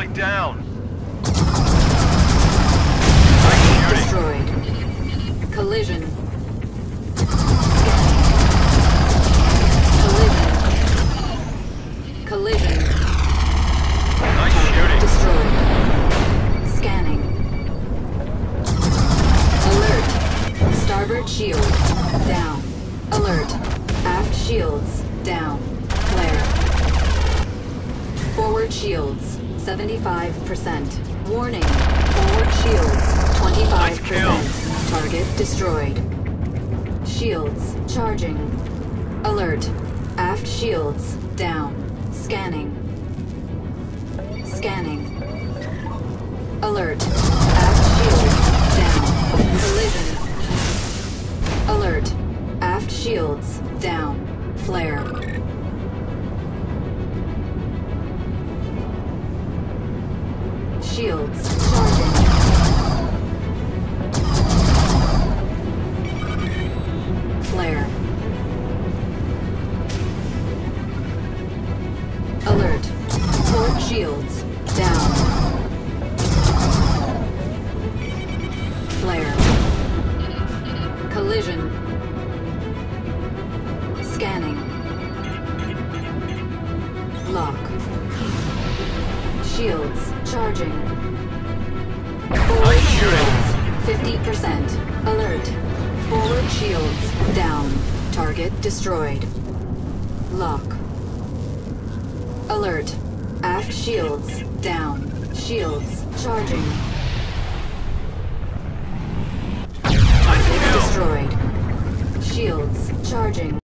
Going down. Target Nice shooting. destroyed. Collision. Collision. Collision. Nice shooting. destroyed. Scanning. Alert. Starboard shields down. Alert. Aft shields down. Flare. Forward shields 75%. Warning. Forward shields 25%. kill. Target destroyed. Shields charging. Alert. Aft shields down. Scanning. Scanning. Alert. Aft shields down. Collision. Alert. Aft shields down. Flare. Shields charging. Flare. Alert. Port shields down. Flare. Collision. Scanning. Lock. Shields charging. Forward shields 50%. Alert. Forward shields down. Target destroyed. Lock. Alert. Aft shields down. Shields charging. Target destroyed. Shields charging.